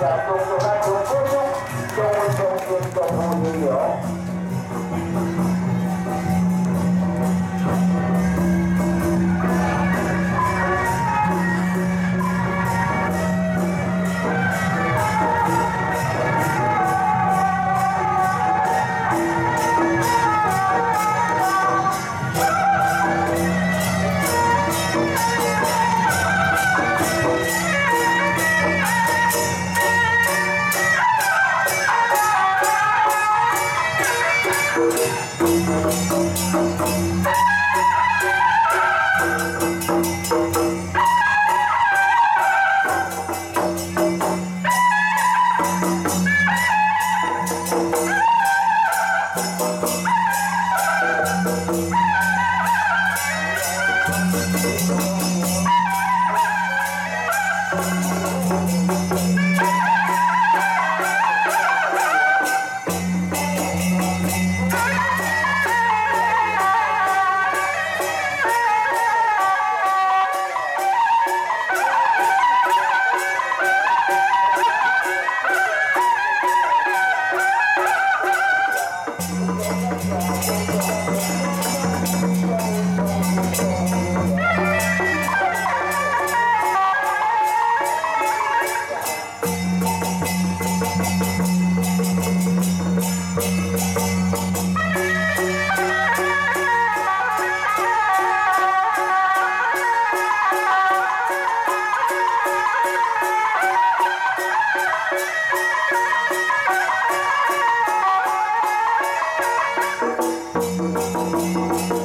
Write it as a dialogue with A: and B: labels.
A: và cùng các bạn cùng kết thúc trong trong trong trong hội Thank Música Música